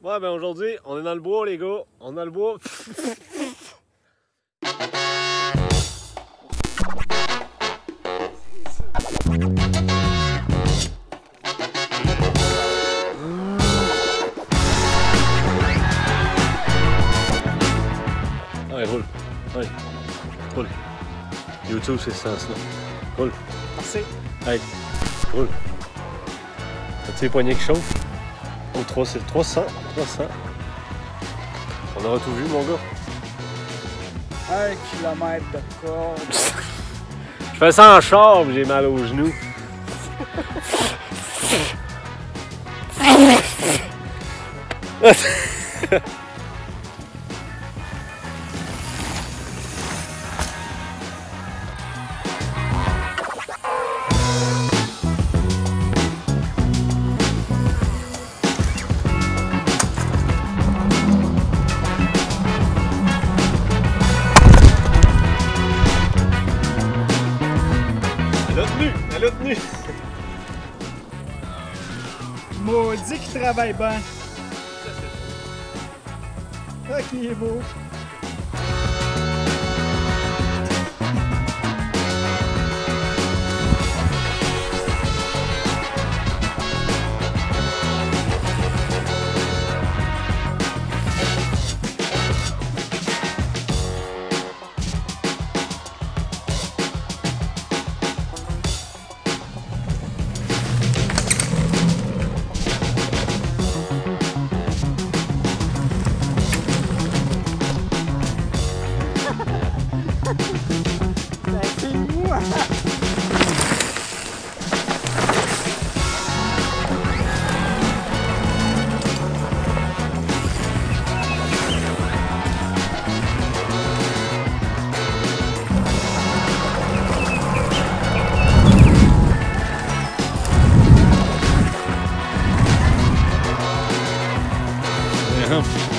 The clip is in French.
Ouais, ben aujourd'hui, on est dans le bois, les gars. On est dans le bois. Allez, roule. Allez, roule. YouTube, c'est ça, ça. Roule. Merci. Allez, roule. As-tu les poignets qui chauffent? Oh, 300, 300, 300. On aura tout vu, mon gars. Un kilomètre de corde. Je fais ça en char, mais j'ai mal aux genoux. Elle a tenu, elle a tenu. Maudit qui travaille bien. Ah, qui est beau. him.